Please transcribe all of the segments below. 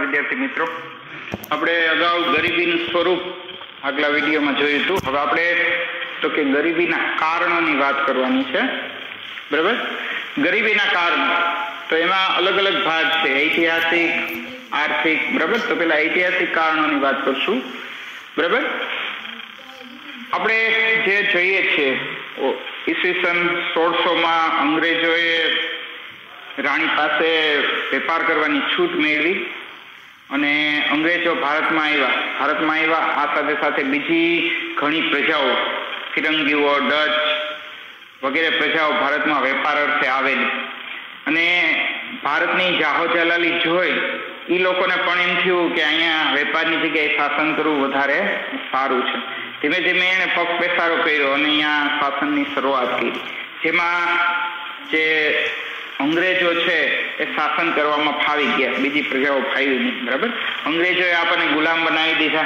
વિદ્યાર્થી મિત્રો. આપણે અગાઉ ગરીબીનું સ્વરૂપ આગલા વિડીયોમાં જોયું હતું. હવે આપણે તો કે ગરીબીના કારણોની વાત કરવાની છે. બરાબર? ગરીબીના કારણો. તો એમાં અલગ અલગ ભાગ છે. ઐતિહાસિક, આર્થિક, બરાબર? તો પેલા ઐતિહાસિક કારણોની વાત કરશું. બરાબર? આપણે જે જોઈએ છીએ ઈસવીસન સોળસોમાં અંગ્રેજોએ રાણી પાસે વેપાર કરવાની છૂટ મેળવી. અને અંગ્રેજો ભારતમાં આવ્યા. ભારતમાં આવ્યા, આ સાથે સાથે બીજી ઘણી પ્રજાઓ ફિરંગીઓ ડચ વગેરે પ્રજાઓ ભારતમાં વેપાર અર્થે આવેલી. અને ભારતની જાહો જલાલી જોઈ, એ લોકોને પણ એમ થયું કે અહીંયા વેપારની જગ્યાએ શાસન કરવું વધારે સારું છે. ધીમે ધીમે એણે પગ પેસારો કર્યો અને અહીંયા શાસનની શરૂઆત કરી. જેમાં જે અંગ્રેજો છે એ શાસન કરવામાં ફાવી ગયા. બીજી પ્રજાઓ ફાવી નહીં. બરાબર? અંગ્રેજોએ આપણને ગુલામ બનાવી દીધા.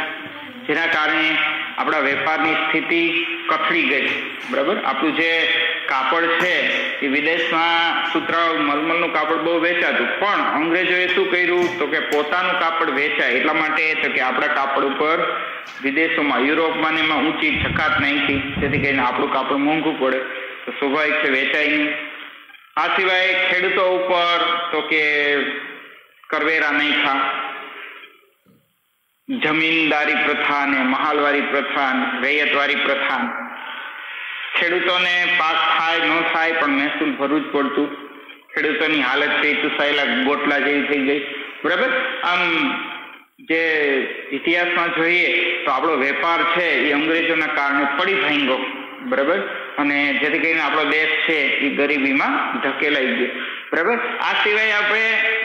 જેના કારણે આપણા વેપારની સ્થિતિ કથળી ગઈ. બરાબર? આપણું જે કાપડ છે એ વિદેશમાં સુતરા મલમલનું કાપડ બહુ વેચાતું. પણ અંગ્રેજોએ શું કર્યું? તો કે પોતાનું કાપડ વેચાય. એટલા માટે તો કે આપણા કાપડ ઉપર વિદેશોમાં, યુરોપમાં એમાં ઊંચી જકાત નાખી. જેથી કરીને આપણું કાપડ મોંઘું પડે. તો સ્વાભાવિક છે, વેચાય નહીં. આ સિવાય ખેડૂતો ઉપર તો કે કરવેરા નહીં ખા. જમીનદારી પ્રથા ને મહાલવારી પ્રથા રૈયતવારી પ્રથા ખેડૂતોને પાક થાય ન થાય પણ મહેસૂલ ભરવું જ પડતું. ખેડૂતોની હાલત થઈ ચૂસાયેલા ગોટલા જેવી થઈ ગઈ. બરાબર? આમ જે ઇતિહાસમાં જોઈએ તો આપણો વેપાર છે એ અંગ્રેજોના કારણે પડી ભાંગો બરાબર? અને જેથી કરીને આપણો દેશ છે એ ગરીબીમાં ધકેલાઈ ગયો. બરાબર? આ સિવાય આપણે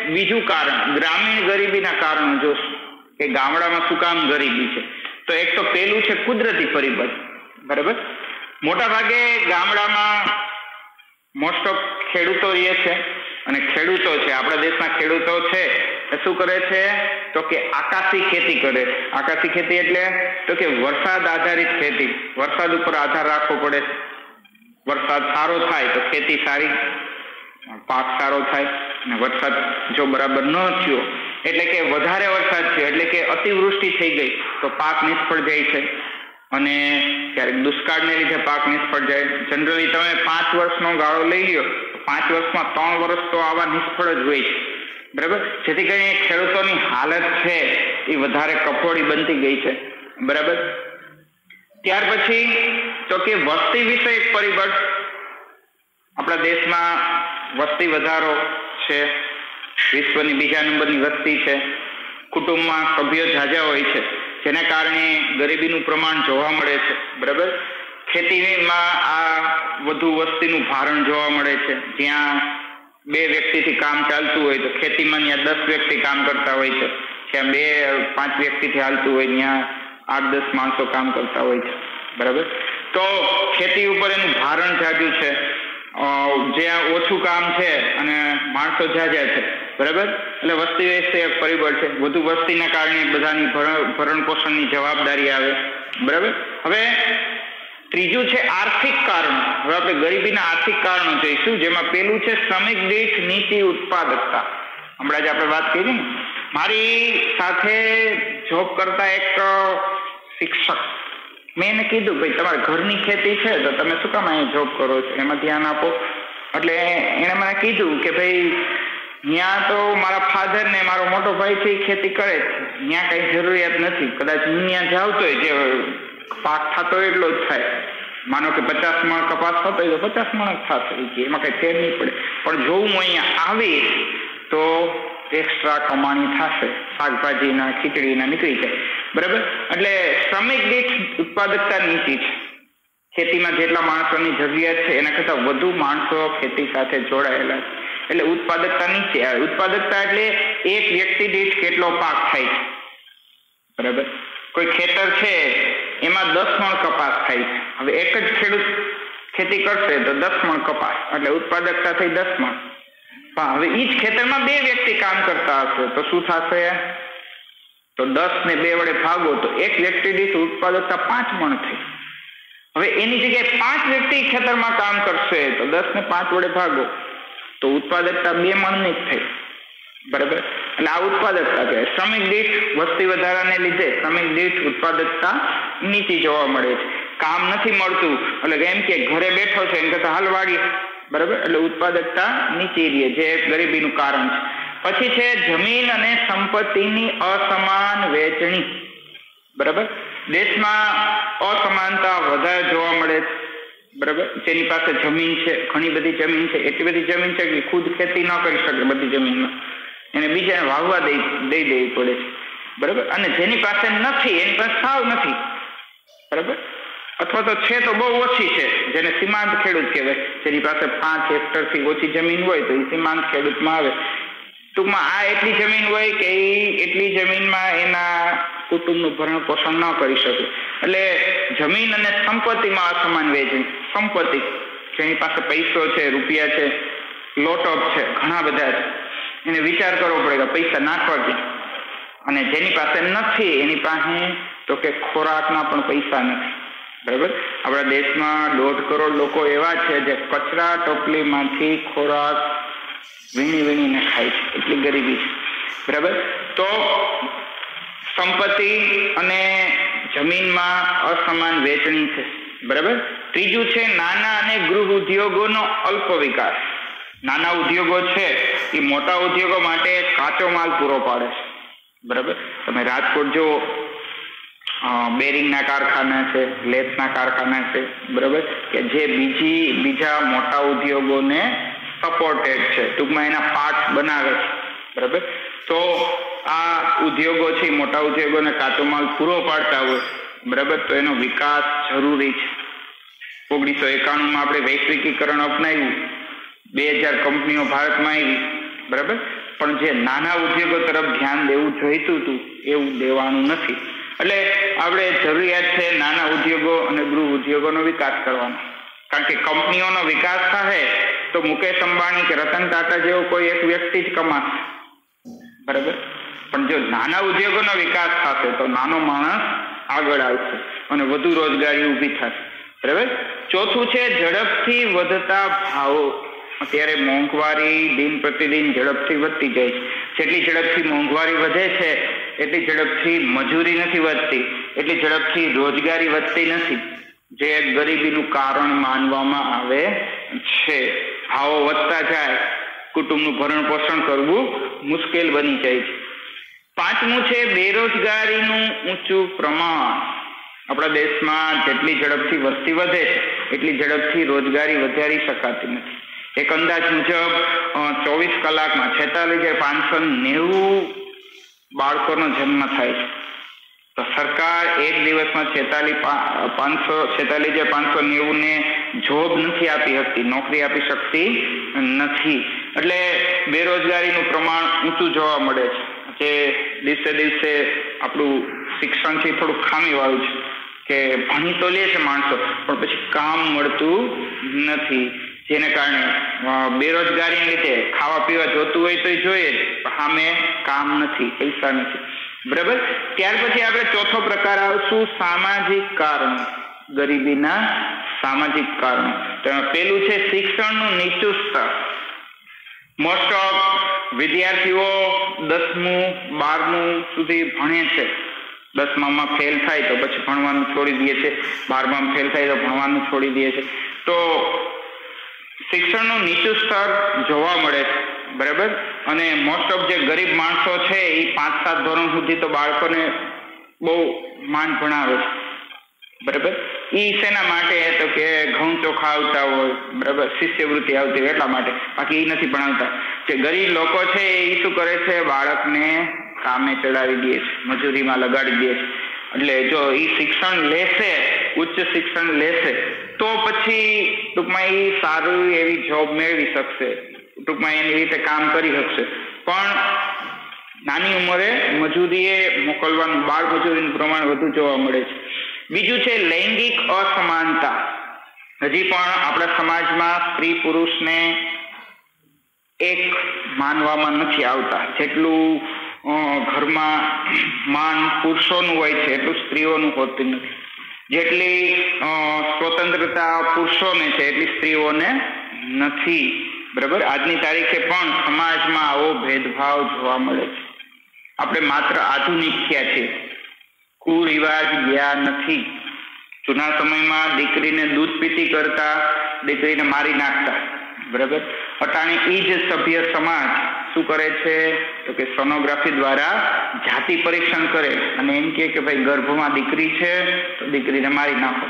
બીજું કારણ, ગ્રામીણ ગરીબીના કારણો જોશું કે ગામડામાં શું કામ ગરીબી છે. તો એક તો પેલું છે કુદરતી પરિબળ. બરાબર? મોટા ભાગે ગામડામાં મોસ્ટ ઓફ ખેડૂતો રહે છે અને ખેડૂતો છે. આપણા દેશના ખેડૂતો છે એ શું કરે છે? તો કે આકાશી ખેતી કરે આકાશી ખેતી એટલે તો કે વરસાદ આધારિત ખેતી. વરસાદ ઉપર આધાર રાખવો પડે. વરસાદ સારો થાય તો ખેતી સારી, પાક સારો થાય અને વરસાદ જો બરાબર ન થયો, એટલે કે વધારે વરસાદ થયો, એટલે કે અતિવૃષ્ટિ થઈ ગઈ, તો પાક નિષ્ફળ જાય છે. અને ક્યારેક દુષ્કાળને લીધે પાક નિષ્ફળ જાય. જનરલી તમે પાંચ વર્ષનો ગાળો લઈ લ્યો પાંચ વર્ષમાં ત્રણ વર્ષ તો આવા નિષ્ફળ જ હોય છે. બરાબર? જેથી કરીને ખેડૂતોની હાલત છે એ વધારે કફોડી બનતી ગઈ છે. બરાબર? ત્યાર પછી, તો કે વસ્તી વિષયક પરિબળ. આપણા દેશમાં વસ્તી વધારો છે, વિશ્વની બીજા નંબરની વસ્તી છે, કુટુંબમાં સભ્યો ઝાઝા હોય છે, જેને કારણે ગરીબીનું પ્રમાણ જોવા મળે છે, બરાબર? ખેતીમાં આ વધુ વસ્તીનું ભારણ જોવા મળે છે, જ્યાં બે વ્યક્તિથી કામ ચાલતું હોય તો ખેતીમાં ત્યાં દસ વ્યક્તિ કામ કરતા હોય છે જ્યાં બે, પાંચ વ્યક્તિથી હાલતું હોય, ત્યાં આઠ, દસ માણસો કામ કરતા હોય છે. બરાબર? તો ખેતી ઉપર એનું ભારણ જાજુ છે. જ્યાં ઓછું કામ છે અને માણસો જાજા છે. બરાબર? એટલે વસ્તી વ્યસ્ત એક પરિબળ છે. વધુ વસ્તીના કારણે બધાની ભરણ પોષણની જવાબદારી આવે. બરાબર? હવે ત્રીજું છે આર્થિક કારણો. હવે આપણે ગરીબીના આર્થિક કારણો જોઈશું, જેમાં પેલું છે શ્રમિક દીઠ નીતિ ઉત્પાદકતા. હમણાં જ આપણે વાત કરી ને. મારી સાથે જોબ કરતા એક શિક્ષક મેં એને કીધું, ભાઈ, તમારા ઘરની ખેતી છે, તો તમે શું કામ અહીંયા જોબ કરો છો? એમાં ધ્યાન આપો. એટલે એણે મને કીધું કે, ભાઈ ત્યાં તો મારા ફાધર ને મારો મોટો ભાઈ છે, એ ખેતી કરે છે ત્યાં કઈ જરૂરિયાત નથી. કદાચ હું ત્યાં જાઉં તો જે પાક થતો એટલો જ થાય. માનો કે પચાસ મણ કપાસ થતો હોય તો પચાસ મણ જ થશે. એમાં કઈ ફેર નહીં પડે. પણ જો હું અહીંયા આવીશ, તો એક્સ્ટ્રા કમાણી થશે. શાકભાજીના, ખીચડીના નીકળી જાય. બરાબર? એટલે શ્રમિક દીઠ ઉત્પાદકતા નીચી છે. ખેતીમાં જેટલા માણસોની જરૂરિયાત છે, એના કરતાં વધુ માણસો ખેતી સાથે જોડાયેલા છે. એટલે ઉત્પાદકતા નીચે આવે ઉત્પાદકતા એટલે એક વ્યક્તિ દીઠ કેટલો પાક થાય છે. બરાબર? કોઈ ખેતર છે, એમાં દસ મણ કપાસ થાય છે. હવે એક જ ખેડૂત ખેતી કરશે તો દસ મણ કપાસ, એટલે ઉત્પાદકતા થઈ દસ મણ. પણ હવે ઈ જ ખેતરમાં બે વ્યક્તિ કામ કરતા હશે તો શું થશે? તો દસ ને બે વડે ભાગો તો એક વ્યક્તિ દીઠ ઉત્પાદકતા પાંચ મણ થઈ. હવે એની જગ્યાએ પાંચ વ્યક્તિ ખેતરમાં કામ કરશે તો દસ ને પાંચ વડે ભાગો તો ઉત્પાદકતા બે મણની જ થઈ. બરાબર? એટલે આ ઉત્પાદકતા છે. શ્રમિક દીઠ વસ્તી વધારાને લીધે શ્રમિક દીઠ ઉત્પાદકતા નીચી જોવા મળે છે. કામ નથી મળતું. એટલે એમ કે ઘરે બેઠો છે, એમ કરતા હાલ વાળી બરાબર? એટલે ઉત્પાદકતા નીચી રહે જે ગરીબીનું કારણ છે. પછી છે જમીન અને સંપત્તિની અસમાન વહેંચણી બરાબર? દેશમાં અસમાનતા વધારે જોવા મળે છે. બરાબર? જેની પાસે જમીન છે, ઘણી બધી જમીન છે, એટલી બધી જમીન છે કે ખુદ ખેતી ન કરી શકે બધી જમીનમાં. એને બીજાને વાવવા દઈ દઈ દેવી પડે છે. બરાબર? અને જેની પાસે નથી, એની પાસે સાવ નથી. બરાબર? અથવા તો છે તો બહુ ઓછી છે, જેને સીમાંત ખેડૂત કહેવાય. જેની પાસે પાંચ હેક્ટરથી ઓછી જમીન હોય તો એ સીમાંત ખેડૂતમાં આવે. ટૂંકમાં આ એટલી જમીન હોય કે એ એટલી જમીનમાં એના કુટુંબનું ભરણ પોષણ ન કરી શકે. એટલે જમીન અને સંપત્તિમાં અસમાન વહેંચણી સંપત્તિ, જેની પાસે પૈસો છે, રૂપિયા છે લોટોપ છે, ઘણા બધા છે. એને વિચાર કરવો પડે કે પૈસા નાખવા ક્યાં અને જેની પાસે નથી, એની પાસે તો કે ખોરાકના પણ પૈસા નથી. બરાબર? આપણા દેશમાં દોઢ કરોડ લોકો એવા છે જે કચરા ટોપલીમાંથી ખોરાક વીણી વીણીને ખાય છે. એટલી ગરીબી બરાબર? તો સંપત્તિ અને જમીનમાં અસમાન વહેંચણી છે. બરાબર? ત્રીજું છે નાના અને ગૃહ ઉદ્યોગોનો અલ્પ વિકાસ. નાના ઉદ્યોગો છે, એ મોટા ઉદ્યોગો માટે કાચો માલ પૂરો પાડે છે. બરાબર? તમે રાજકોટ જો બેરિંગના કારખાના છે લેસના કારખાના છે. બરાબર? કે જે બીજી, બીજા મોટા ઉદ્યોગોને સપોર્ટેડ છે. ટૂંકમાં એના પાર્ટ બનાવે છે. બરાબર? તો આ ઉદ્યોગો છે મોટા ઉદ્યોગોને કાચો માલ પૂરો પાડતા હોય, બરાબર? તો એનો વિકાસ જરૂરી છે. ઓગણીસો એકાણુંમાં આપણે વૈશ્વિકીકરણ અપનાવ્યું. બે હજાર કંપનીઓ ભારતમાં આવી, બરાબર? પણ જે નાના ઉદ્યોગો તરફ ધ્યાન દેવું જોઈતું હતું, એવું દેવાનું નથી. એટલે આપણે જરૂરિયાત છે નાના ઉદ્યોગો અને ગૃહ ઉદ્યોગોનો વિકાસ કરવાનો. કારણ કે કંપનીઓનો વિકાસ થાય તો મુકેશ અંબાણી કે રતન ટાટા જેવો કોઈ એક વ્યક્તિ જ કમાશે. બરાબર? પણ જો નાના ઉદ્યોગોનો વિકાસ થશે તો નાનો માણસ આગળ આવશે અને વધુ રોજગારી ઊભી થશે. બરાબર? ચોથું છે ઝડપથી વધતા ભાવો. અત્યારે મોંઘવારી દિન પ્રતિદિન ઝડપથી વધતી જાય છે. જેટલી ઝડપથી મોંઘવારી વધે છે, એટલી ઝડપથી મજૂરી નથી વધતી, એટલી ઝડપથી રોજગારી વધતી નથી. જે ગરીબીનું કારણ માનવામાં આવે છે. ભાવો વધતા જાય કુટુંબનું ભરણ પોષણ કરવું મુશ્કેલ બની જાય છે. પાંચમું છે બેરોજગારીનું ઊંચું પ્રમાણ. આપણા દેશમાં જેટલી ઝડપથી વસ્તી વધે, એટલી ઝડપથી રોજગારી વધારી શકાતી નથી. એક અંદાજ મુજબ ચોવીસ કલાકમાં છેતાલીસ હજાર પાંચસો નેવું બાળકોનો જન્મ થાય છે. તો સરકાર એક દિવસમાં છેતાલીસ પાંચસો, છેતાલીસ હજાર પાંચસો નેવું ને જોબ નથી આપી શકતી, નોકરી આપી શકતી નથી. એટલે બેરોજગારીનું પ્રમાણ ઊંચું જોવા મળે છે. જે દિવસે દિવસે આપણું શિક્ષણ થોડું ખામીવાળું છે કે ભણી તો લે છે માણસો, પણ પછી કામ મળતું નથી. જેને કારણે બેરોજગારીને લીધે ખાવા પીવા જોતું હોય તો જોઈએ સામે કામ નથી, પૈસા નથી. બરાબર? ત્યાર પછી આપણે ચોથો પ્રકાર આવશું સામાજિક કારણો. ગરીબીના સામાજિક કારણો. પેલું છે શિક્ષણનું નીચું સ્તર. મોસ્ટ ઓફ વિદ્યાર્થીઓ દસમું, બારમું સુધી ભણે છે. દસમામાં ફેલ થાય તો પછી ભણવાનું છોડી દે છે. બારમામાં ફેલ થાય તો ભણવાનું છોડી દે છે. તો શિક્ષણનું નીચું સ્તર જોવા મળે છે. બરાબર? અને મોસ્ટ ઓફ જે ગરીબ માણસો છે, એ પાંચ સાત ધોરણ સુધી તો બાળકોને બહુ માન ભણાવે છે. બરાબર? એ શેના માટે? તો કે ઘઉં ચોખા આવતા હોય. બરાબર. શિષ્યવૃત્તિ આવતી હોય એટલા માટે. બાકી એ નથી ભણાવતા. કે ગરીબ લોકો છે એ શું કરે છે? બાળકને કામે ચડાવી દે છે. મજૂરીમાં લગાડી દે છે. એટલે જો એ શિક્ષણ લેશે, ઉચ્ચ શિક્ષણ લેશે, તો પછી ટૂંકમાં એ સારું એવી જોબ મેળવી શકશે. ટૂંકમાં એની રીતે કામ કરી શકશે. પણ નાની ઉંમરે મજૂરીએ મોકલવાનું બાળ મજૂરીનું પ્રમાણ વધુ જોવા મળે છે. બીજું છે લૈંગિક અસમાનતા. હજી પણ આપણા સમાજમાં સ્ત્રી પુરુષને એક માનવામાં નથી આવતા. જેટલું ઘરમાં માન પુરુષોનું હોય છે, એટલું સ્ત્રીઓનું હોતું નથી. જેટલી સ્વતંત્રતા પુરુષોને છે, એટલી સ્ત્રીઓને નથી. બરાબર? આજની તારીખે પણ સમાજમાં આવો ભેદભાવ જોવા મળે છે. આપણે માત્ર આધુનિક થયા છીએ. કુરિવાજ ગયા નથી. જૂના સમયમાં દીકરીને દૂધ પીતી કરતા દીકરીને મારી નાખતા. બરાબર? અટાણે એ જ સભ્ય સમાજ શું કરે છે? તો કે સોનોગ્રાફી દ્વારા જાતિ પરીક્ષણ કરે અને એમ કહે કે ભાઈ ગર્ભમાં દીકરી છે, તો દીકરીને મારી નાખો.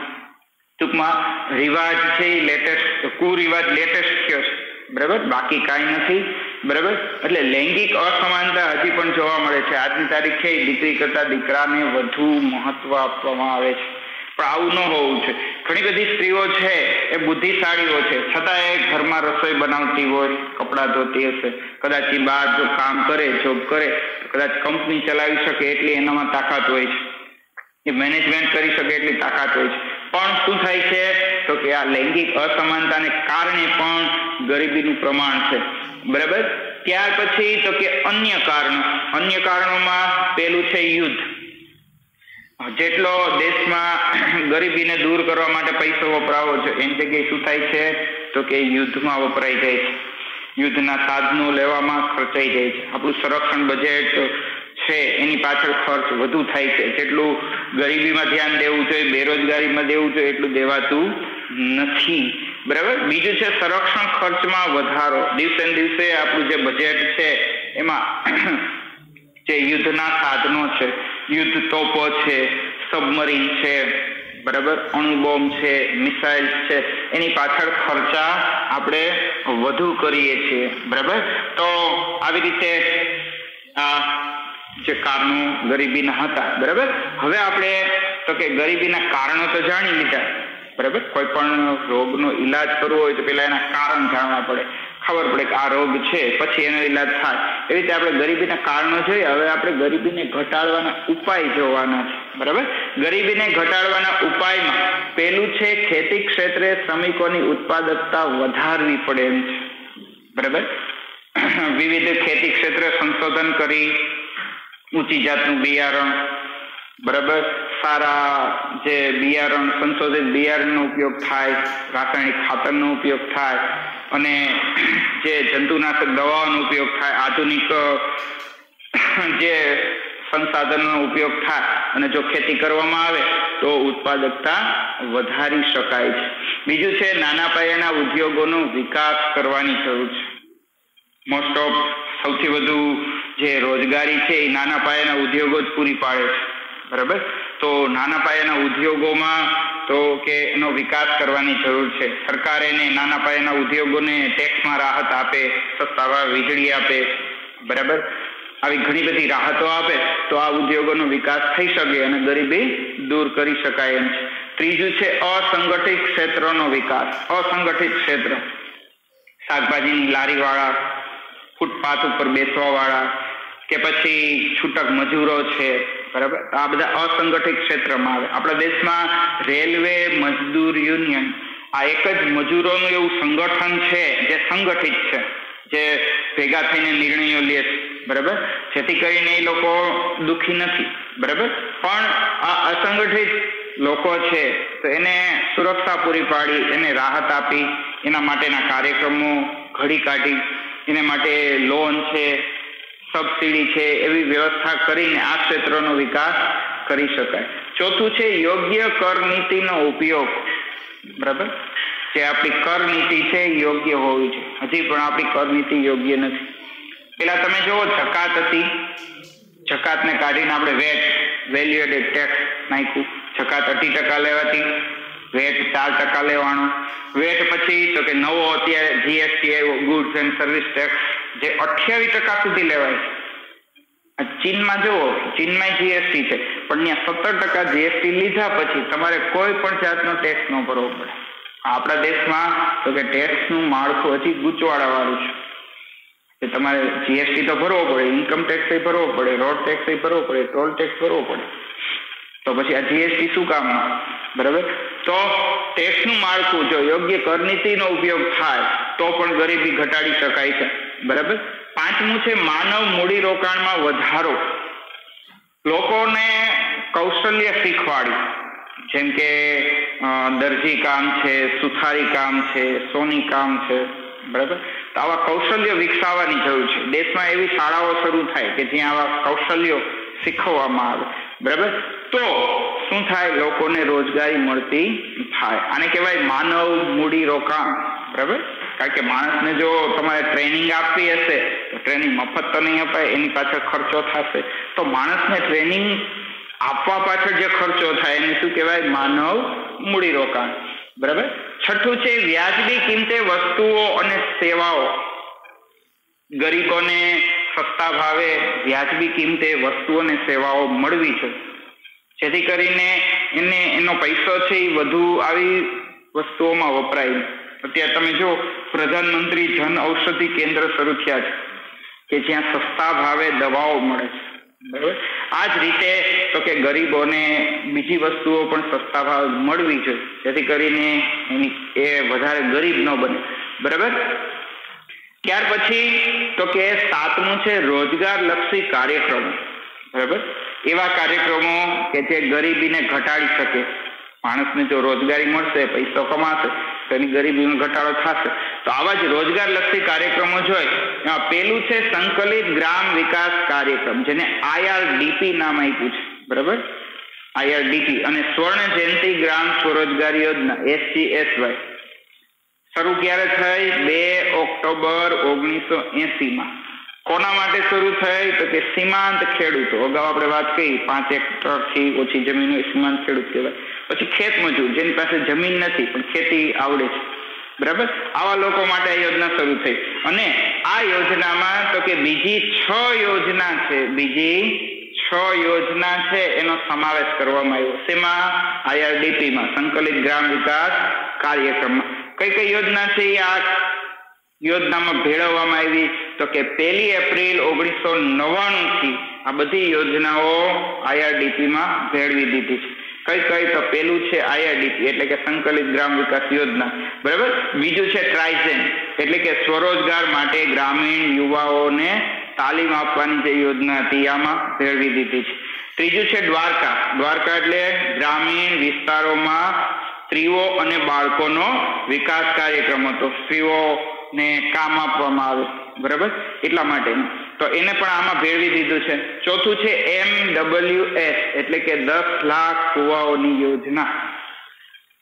ટૂંકમાં રિવાજ છે લેટેસ્ટ કુરિવાજ લેટેસ્ટ થયો છે. બરાબર? બાકી કાંઈ નથી. બરાબર? એટલે લૈંગિક અસમાનતા હજી પણ જોવા મળે છે. આજની તારીખે દીકરી કરતા દીકરાને વધુ મહત્વ આપવામાં આવે છે. પણ આવું ન હોવું છે. ઘણી બધી સ્ત્રીઓ છે, એ બુદ્ધિશાળીઓ છે. છતાં એ ઘરમાં રસોઈ બનાવતી હોય, કપડાં ધોતી હશે. કદાચ બહાર જો કામ કરે જોબ કરે કદાચ કંપની ચલાવી શકે એટલી એનામાં તાકાત હોય છે. એ મેનેજમેન્ટ કરી શકે એટલી તાકાત હોય છે. પણ શું થાય છે? તો કે આ લૈંગિક અસમાનતાને કારણે પણ ગરીબીનું પ્રમાણ છે. બરાબર? ત્યાર પછી તો કે અન્ય કારણો. અન્ય કારણોમાં પેલું છે યુદ્ધ. જેટલો દેશમાં ગરીબીને દૂર કરવા માટે પૈસો વપરાવો છે, એની જગ્યાએ શું થાય છે? તો કે યુદ્ધમાં વપરાઈ જાય છે. યુદ્ધના સાધનો લેવામાં ખર્ચાઈ જાય છે. આપણું સંરક્ષણ બજેટ છે, એની પાછળ ખર્ચ વધુ થાય છે. જેટલું ગરીબીમાં ધ્યાન દેવું જોઈએ, બેરોજગારીમાં દેવું જોઈએ, એટલું દેવાતું નથી. બરાબર? બીજું છે સંરક્ષણ ખર્ચમાં વધારો. દિવસે દિવસે આપણું જે બજેટ છે, એમાં જે યુદ્ધના સાધનો છે યુદ્ધ તોપો છે સબમરીન છે, બરાબર? અણુબોમ્બ છે મિસાઇલ છે, એની પાછળ ખર્ચા આપણે વધુ કરીએ છીએ. બરાબર? તો આવી રીતે આ જે કારણો ગરીબીના હતા. બરાબર? હવે આપણે, તો કે ગરીબીના કારણો તો જાણી લીધા. બરાબર? કોઈ પણ રોગનો ઈલાજ કરવો હોય તો પેલા એના કારણ જાણવા પડે. ખબર પડે કે આ રોગ છે, પછી એનો ઈલાજ થાય. એવી રીતે આપણે ગરીબીના કારણો જોઈએ. હવે આપણે ગરીબીને ઘટાડવાના ઉપાય જોવાના છે. બરાબર? ગરીબીને ઘટાડવાના ઉપાયમાં પેલું છે ખેતી ક્ષેત્રે શ્રમિકોની ઉત્પાદકતા વધારવી પડે એમ છે. બરાબર? વિવિધ ખેતી ક્ષેત્રે સંશોધન કરી, ઊંચી જાતનું બિયારણ. બરાબર? સારા જે બિયારણ સંશોધિત બિયારણનો ઉપયોગ થાય, રાસાયણિક ખાતરનો ઉપયોગ થાય અને જે જંતુનાશક દવાઓનો ઉપયોગ થાય, આધુનિક, જે સંસાધનોનો ઉપયોગ થાય અને જો ખેતી કરવામાં આવે તો ઉત્પાદકતા વધારી શકાય છે. બીજું છે નાના પાયાના ઉદ્યોગોનો વિકાસ કરવાની જરૂર છે. મોસ્ટ ઓફ સૌથી વધુ જે રોજગારી છે એ નાના પાયાના ઉદ્યોગો જ પૂરી પાડે છે. બરાબર? તો નાના પાયાના ઉદ્યોગોમાં તો કે એનો વિકાસ કરવાની જરૂર છે. સરકાર એને નાના પાયાના ઉદ્યોગોને ટેક્સમાં રાહત આપે સસ્તા વીજળી આપે, બરાબર? આવી ઘણી બધી રાહતો આપે તો આ ઉદ્યોગોનો વિકાસ થઈ શકે અને ગરીબી દૂર કરી શકાય એમ છે. ત્રીજું છે અસંગઠિત ક્ષેત્રનો વિકાસ. અસંગઠિત ક્ષેત્ર. શાકભાજીની લારી વાળા ફૂટપાથ ઉપર બેસવા વાળા કે પછી છૂટક મજૂરો છે બરાબર? આ બધા અસંગઠિત ક્ષેત્રમાં આવે. આપણા દેશમાં રેલવે, મજદૂર યુનિયન, આ એક જ મજૂરોનું એવું સંગઠન છે જે સંગઠિત છે, જે ભેગા થઈને નિર્ણયો લે છે. બરાબર? જેથી કરીને એ લોકો દુઃખી નથી. બરાબર? પણ આ અસંગઠિત લોકો છે, તો એને સુરક્ષા પૂરી પાડી, એને રાહત આપી, એના માટેના કાર્યક્રમો ઘડી કાઢી, એને માટે લોન છે સબસિડી છે એવી વ્યવસ્થા કરીને આ ક્ષેત્રનો વિકાસ કરી શકાય. ચોથું છે યોગ્ય કર નીતિનો ઉપયોગ. બરાબર? જે આપણી કર નીતિ છે યોગ્ય હોવી છે હજી પણ આપણી કર નીતિ યોગ્ય નથી. પેલા તમે જુઓ જકાત હતી. જકાતને કાઢીને આપણે વેટ વેલ્યુ એડેડ ટેક્સ નાખ્યું. જકાત અઢી ટકા લેવાતી વેટ ચાર ટકા લેવાનો. વેટ પછી તો કે નવો અત્યારે જીએસટી આવ્યો ગુડ્સ એન્ડ સર્વિસ ટેક્સ જે અઠ્યાવીસ ટકા સુધી લેવાય ચીનમાં જુઓ ચીનમાં જીએસટી છે. પણ ત્યાં સત્તર ટકા જીએસટી લીધા પછી તમારે કોઈ પણ જાતનો ટેક્સ ન ભરવો પડે. આપણા દેશમાં તો કે ટેક્સનું માળખું હજી ગૂંચવાડા વાળું છે. કે તમારે જીએસટી તો ભરવો પડે ઇન્કમ ટેક્સ ભરવો પડે રોડ ટેક્સ ભરવો પડે ટોલ ટેક્સ ભરવો પડે. તો પછી આ જીએસટી શું કામ? બરાબર? તો ટેક્સનું માળખું જો યોગ્ય કરનીતિનો ઉપયોગ થાય, તો પણ ગરીબી ઘટાડી શકાય છે. બરાબર? પાંચમું છે માનવ મૂડી રોકાણમાં વધારો. લોકોને કૌશલ્ય શીખવાડ્યું. જેમ કે દરજી કામ છે, સુથારી કામ છે, સોની કામ છે, બરાબર? તો આવા કૌશલ્ય વિકસાવવાની જરૂર છે. દેશમાં એવી શાળાઓ શરૂ થાય કે જ્યાં આવા કૌશલ્યો શીખવવામાં આવે. બરાબર? તો શું થાય? લોકોને રોજગારી મળતી થાય. આને કહેવાય માનવ મૂડી રોકાણ. બરાબર? કારણ કે માણસને જો તમારે ટ્રેનિંગ આપવી હશે, તો ટ્રેનિંગ મફત તો નહીં અપાય, એની પાછળ ખર્ચો થશે. તો માણસને ટ્રેનિંગ આપવા પાછળ જે ખર્ચો થાય, એને શું કહેવાય? માનવ મૂડીરોકાણ બરાબર? છઠ્ઠું છે વ્યાજબી કિંમતે વસ્તુઓ અને સેવાઓ. ગરીબોને સસ્તા ભાવે વ્યાજબી કિંમતે વસ્તુઓ અને સેવાઓ મળવી છે. જેથી કરીને એને, એનો પૈસો છે એ વધુ આવી વસ્તુઓમાં વપરાય. અત્યારે તમે જો પ્રધાનમંત્રી જન ઔષધિ કેન્દ્ર શરૂ થયા છે, કે જ્યાં સસ્તા ભાવે દવાઓ મળે છે. બરાબર? આ જ રીતે તો કે ગરીબોને બીજી વસ્તુઓ પણ સસ્તા ભાવે મળવી જોઈએ, જેથી કરીને એની એ વધારે ગરીબ ન બને. બરાબર? ત્યાર પછી તો કે સાતમું છે રોજગાર લક્ષી કાર્યક્રમો. બરાબર? એવા કાર્યક્રમો કે જે ગરીબીને ઘટાડી શકે. માણસને જો રોજગારી મળશે, પૈસો કમાશે તો ગરીબીમાં ઘટાડો થશે. તો આવા જ રોજગાર કાર્યક્રમો જોઈ એમાં પેલું છે સંકલિત ગ્રામ વિકાસ કાર્યક્રમ, જેને આઈઆરડીપી નામ આપ્યું છે. બરાબર? આઈઆરડીપી અને સ્વર્ણ જયંતિ ગ્રામ સ્વરોજગાર યોજના એસજીએસવાય શરૂ ક્યારે થઈ? બે ઓક્ટોબર ઓગણીસો એસી માં કોના માટે શરૂ થઈ? તો કે સીમાંત ખેડૂતો. અગાઉ આપણે વાત કરી, પાંચ હેક્ટરથી ઓછી જમીન હોય સીમાંત ખેડૂત કહેવાય. પછી ખેત મજૂર, જેની પાસે જમીન નથી, પણ ખેતી આવડે છે. બરાબર? આવા લોકો માટે આ યોજના શરૂ થઈ. અને આ યોજનામાં તો કે બીજી છ યોજના છે, બીજી છ યોજના છે, એનો સમાવેશ કરવામાં આવ્યો. શેમાં? આઈઆરડીપીમાં, સંકલિત ગ્રામ વિકાસ કાર્યક્રમમાં. કઈ કઈ યોજના છે? આ યોજનામાં ભેળવવામાં આવી તો કે પહેલી એપ્રિલ ઓગણીસો નવ્વાણું થી આ બધી યોજનાઓ આઈઆરડીપી માં ભેળવી દીધી છે. કઈ કઈ તો પેલું છે આઈઆરડીપી, એટલે કે સંકલિત ગ્રામ વિકાસ યોજના. બરાબર? બીજું છે ટ્રાઇઝેન એટલે કે સ્વરોજગાર માટે ગ્રામીણ યુવાઓને તાલીમ આપવાની જે યોજના હતી, આમાં ભેળવી દીધી છે. ત્રીજું છે દ્વારકા. દ્વારકા એટલે ગ્રામીણ વિસ્તારોમાં સ્ત્રીઓ અને બાળકોનો વિકાસ કાર્યક્રમ હતો. સ્ત્રીઓને કામ આપવામાં આવે. બરાબર? એટલા માટે. તો એને પણ આમાં ભેળવી દીધું છે. ચોથું છે એમ ડબલ્યુ એટલે કે દસ લાખ કુવાઓની યોજના.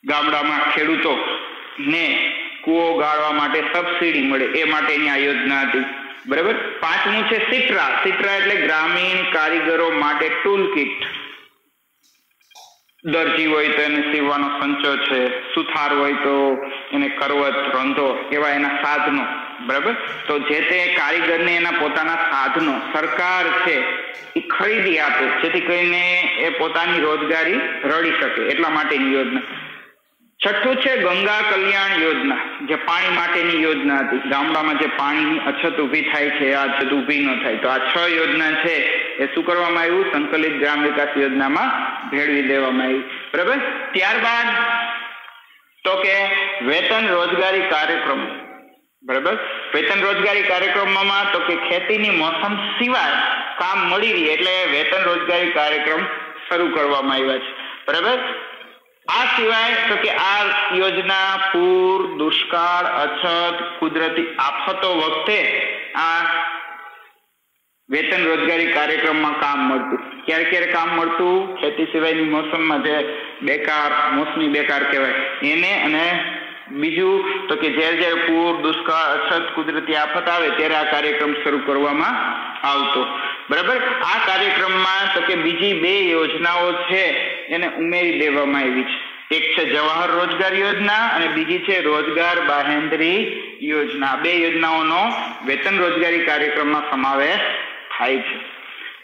ગામડામાં ખેડૂતો ને કુવો ગાળવા માટે સબસિડી મળે. એ માટેની આ યોજના હતી. બરાબર? પાંચમું છે સિટ્રા. સિટ્રા એટલે ગ્રામીણ કારીગરો માટે ટૂલ કિટ દરજી હોય તો એને સીવવાનો સંચો છે, સુથાર હોય તો એને કરવત, રંધો એવા એના સાધનો, બરાબર? તો જે તે કારીગરને એના પોતાના સાધનો, સરકાર છે એ ખરીદી આપે, જેથી કરીને એ પોતાની રોજગારી રળી શકે, એટલા માટેની યોજના. છઠ્ઠું છે ગંગા કલ્યાણ યોજના, જે પાણી માટેની યોજના હતી. ગામડામાં જે પાણીની અછત ઊભી થાય છે, આ અછત ઊભી ન થાય. તો આ છ યોજના છે એ શું કરવામાં આવ્યું? સંકલિત ગ્રામ વિકાસ યોજનામાં ભેળવી દેવામાં આવ્યું બરાબર? ત્યારબાદ તો કે વેતન રોજગારી કાર્યક્રમ. બરાબર? વેતન રોજગારી કાર્યક્રમમાં તો કે ખેતીની મોસમ સિવાય કામ મળી રહી એટલે વેતન રોજગારી કાર્યક્રમ શરૂ કરવામાં આવ્યા છે. બરાબર? આ સિવાય તો કે આ યોજના પૂર, દુષ્કાળ, અછત, કુદરતી આફતો વખતે આ વેતન રોજગારી કાર્યક્રમમાં કામ મળતું. ક્યારેક ક્યારે કામ મળતું? ખેતી સિવાયની મોસમમાં જે બેકાર, મોસમી બેકાર કહેવાય. એને અને બીજું તો કે જ્યારે જ્યારે પૂર, દુષ્કાળ, અછત, કુદરતી આફત આવે ત્યારે આ કાર્યક્રમ શરૂ કરવામાં આવતો. બરાબર? આ કાર્યક્રમમાં તો કે બીજી બે યોજનાઓ છે એને ઉમેરી દેવામાં આવી છે. એક છે જવાહર રોજગાર યોજના અને બીજી છે રોજગાર બાહેન્દ્રી યોજના. બે યોજનાઓનો વેતન રોજગારી કાર્યક્રમમાં સમાવેશ થાય છે.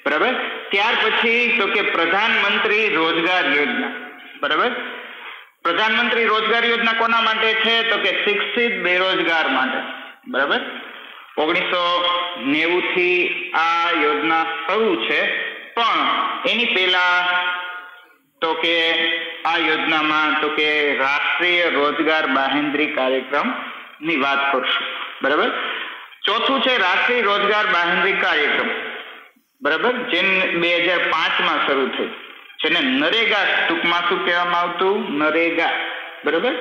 બરાબર? ત્યાર પછી તો કે પ્રધાનમંત્રી રોજગાર યોજના. બરાબર? પ્રધાનમંત્રી રોજગાર યોજના કોના માટે છે? તો કે શિક્ષિત બેરોજગાર માટે. બરાબર? ઓગણીસો નેવું થી આ યોજના શરૂ છે. પણ એની પહેલા તો કે આ યોજનામાં તો કે રાષ્ટ્રીય રોજગાર બાહેન્દ્રી કાર્યક્રમની વાત કરશું. બરાબર? ચોથું છે રાષ્ટ્રીય રોજગાર બાહેંધરી કાર્યક્રમ. બરાબર? જે બે હજાર પાંચમાં શરૂ થઈ. જેને નરેગા ટૂંકમાં શું કહેવામાં આવતું? નરેગા. બરાબર?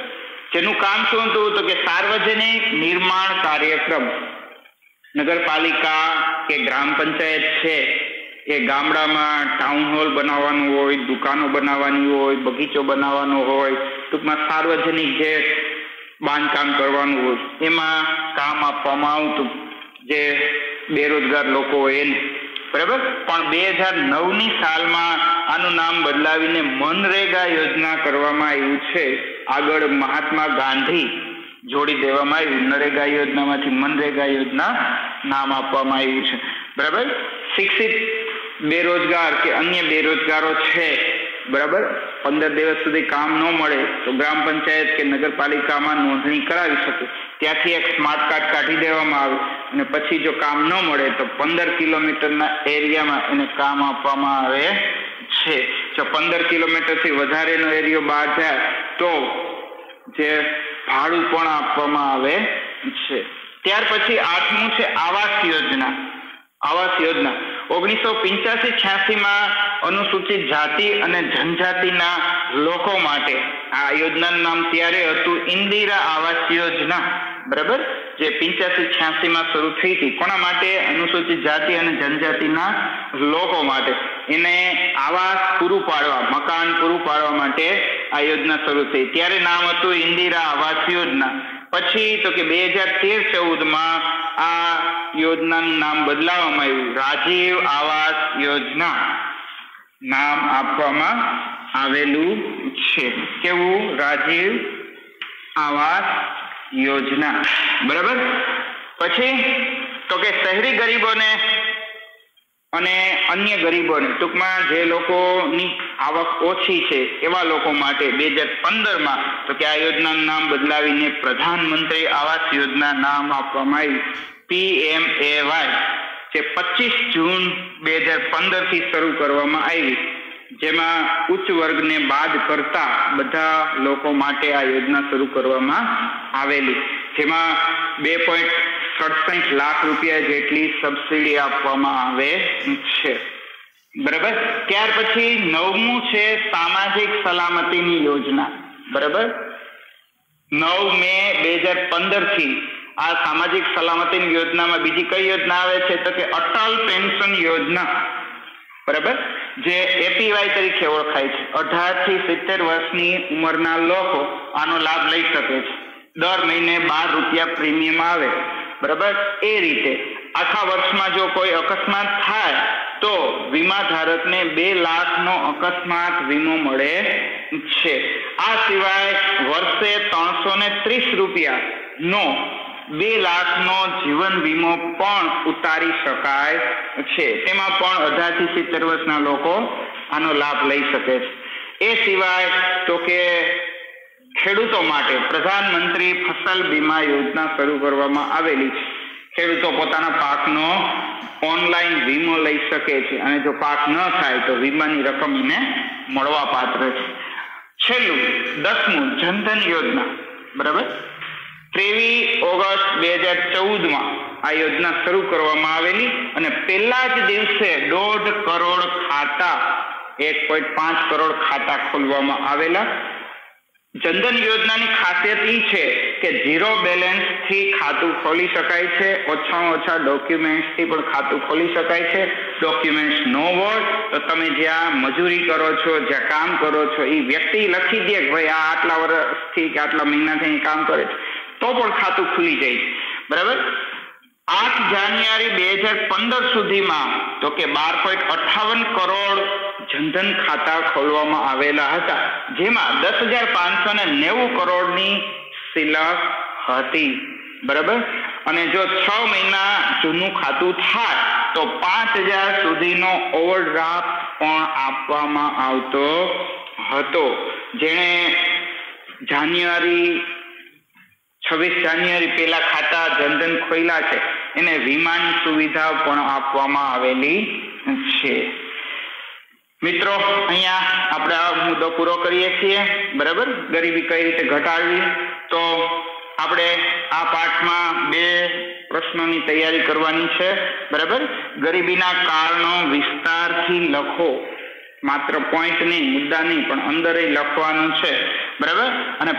જેનું કામ શું હતું? તો કે સાર્વજનિક નિર્માણ કાર્યક્રમ. નગરપાલિકા કે ગ્રામ પંચાયત છે, એ ગામડામાં ટાઉન હોલ બનાવવાનું હોય, દુકાનો બનાવવાની હોય, બગીચો બનાવવાનો હોય, ટૂંકમાં સાર્વજનિક જે બાંધકામ કરવાનું હોય. એમાં કામ આપવામાં આવતું. જે બેરોજગાર લોકો એને. બરાબર? પણ બે હજાર નવની સાલમાં આનું નામ બદલાવીને મનરેગા યોજના કરવામાં આવ્યું છે. આગળ મહાત્મા ગાંધી જોડી દેવામાં આવ્યું નરેગા યોજનામાંથી મનરેગા યોજના નામ આપવામાં આવ્યું છે. બરાબર? શિક્ષિત બેરોજગાર કે અન્ય બેરોજગારો છે. બરાબર? પંદર દિવસ સુધી કામ ન મળે તો ગ્રામ પંચાયત કે નગરપાલિકામાં નોંધણી કરાવી શકે. ત્યાંથી એક સ્માર્ટ કાર્ડ કાઢી દેવામાં આવે અને પછી જો કામ ન મળે તો પંદર કિલોમીટરના એરિયામાં એને કામ આપવામાં આવે છે. જો પંદર કિલોમીટરથી વધારેનો એરિયો બહાર જાય તો જે ભાડું પણ આપવામાં આવે છે. ત્યાર પછી આઠમું છે આવાસ યોજના. આવાસ યોજના. ઓગણીસો પિંચાસી છ્યાસીમાં અનુસૂચિત જાતિ અને જનજાતિના લોકો માટે આ યોજનાનું નામ ત્યારે હતું ઇન્દિરા આવાસ યોજના. બરાબર? જે પિંચાસી છ્યાસી માં શરૂ થઈ હતી. કોના માટે? અનુસૂચિત જાતિ અને જનજાતિના લોકો માટે. એને આવાસ પૂરું પાડવા, મકાન પૂરું પાડવા માટે આ યોજના શરૂ થઈ. ત્યારે નામ હતું ઇન્દિરા આવાસ યોજના. પછી તો કે બે હજાર તેર ચૌદમાં આ યોજનાનું નામ બદલાવવામાં આવ્યું. રાજીવ આવાસ યોજના નામ આપવામાં આવેલું છે. કેવું? રાજીવ આવાસ યોજના. બરાબર? પછી, તો કે શહેરી ગરીબોને અને અન્ય ગરીબોને. ટૂંકમાં જે લોકોની આવક ઓછી છે, એવા લોકો માટે બે હજાર પંદરમાં તો કે આ યોજનાનું નામ બદલાવીને પ્રધાનમંત્રી આવાસ યોજના નામ આપવામાં આવ્યું. પીએમએવાય જે પચીસ જૂન બે હજાર પંદરથી શરૂ કરવામાં આવી. જેમાં ઉચ્ચ વર્ગને બાદ કરતા બધા લોકો માટે આ યોજના શરૂ કરવામાં આવેલી. જેમાં બે પોઈન્ટ સડસઠ લાખ રૂપિયા જેટલી સબસિડી આપવામાં આવે છે. બરાબર? ત્યાર પછી નવમું છે સામાજિક સલામતીની યોજના. બરાબર? નવ મે બે હજાર પંદરથી આ સામાજિક સલામતીની યોજનામાં બીજી કઈ યોજના આવે છે? તો કે અટલ પેન્શન યોજના. બરાબર? જે એપીવાય તરીકે ઓળખાય છે. અઢારથી સિત્તેર વર્ષની ઉંમરના લોકો આનો લાભ લઈ શકે છે. દર મહિને બાર રૂપિયા પ્રીમિયમ આવે. બરાબર? એ રીતે. આખા વર્ષમાં જો કોઈ અકસ્માત થાય, તો વીમા ધારકને બે લાખનો અકસ્માત વીમો મળે છે. આ સિવાય વર્ષે ત્રણસો ને ત્રીસ રૂપિયા નો બે લાખનો જીવન વીમો પણ ઉતારી શકાય છે. તેમાં પણ અઢારથી સિત્તેર વર્ષના લોકો આનો લાભ લઈ શકે છે. એ સિવાય તો કે ખેડૂતો માટે પ્રધાનમંત્રી ફસલ બીમા યોજના શરૂ કરવામાં આવેલી છે. ખેડૂતો પોતાના પાકનો ઓનલાઈન વીમો લઈ શકે છે અને જો પાક ન થાય તો વીમાની રકમ એને મળવા પાત્ર છે. છેલ્લું, દસમું, જનધન યોજના. બરાબર? ત્રેવીસ ઓગસ્ટ બે હજાર ચૌદમાં આ યોજના શરૂ કરવામાં આવેલી અને પહેલા જ દિવસે દોઢ કરોડ ખાતા, એક પોઈન્ટ પાંચ કરોડ ખાતા ખોલવામાં આવેલા. જનધન યોજનાની ખાસિયત એ છે કે ઝીરો બેલેન્સથી ખાતું ખોલી શકાય છે. ઓછામાં ઓછા ડોક્યુમેન્ટ્સથી પણ ખાતું ખોલી શકાય છે. ડોક્યુમેન્ટ્સ નો હોય તો તમે જ્યાં મજૂરી કરો છો, જ્યાં કામ કરો છો એ વ્યક્તિ લખી દે કે ભાઈ આ આટલા વર્ષથી કે આટલા મહિનાથી કામ કરે છે. તો પણ ખાતું ખુલી જાય બરાબર? આઠ જાન્યુઆરી બે હજાર પંદર સુધીમાં, તો કે બાર પોઈન્ટ અઠાવન કરોડ જનધન ખાતા ખોલવામાં આવેલા હતા, જેમાં દસ હજાર પાંચસો ને નેવું કરોડની સિલક હતી. બરાબર? અને જો છ મહિના જૂનું ખાતું થાય, તો પાંચ હજાર સુધીનો ઓવરડ્રાફ્ટ પણ આપવામાં આવતો હતો. જેણે જાન્યુઆરી, છવ્વીસ જાન્યુઆરી પહેલા ખાતા જનધન ખોલ્યા છે. એને વીમાની સુવિધા પણ આપવામાં આવેલી છે. મિત્રો, અહીંયા આપણે આ મુદ્દો પૂરો કરીએ છીએ, બરાબર? ગરીબી કઈ રીતે ઘટાડવી? તો આપણે આ પાઠમાં બે પ્રશ્નોની તૈયારી કરવાની છે, બરાબર? ગરીબીના કારણો વિસ્તારથી લખો. માત્ર પોઈન્ટ નહીં, મુદ્દા નહીં, પણ અંદર લખવાનું છે, બરાબર? અને